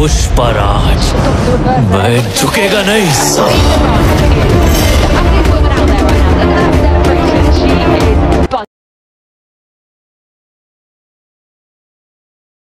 पुष्पराज मैं झुकेगा नहीं। साला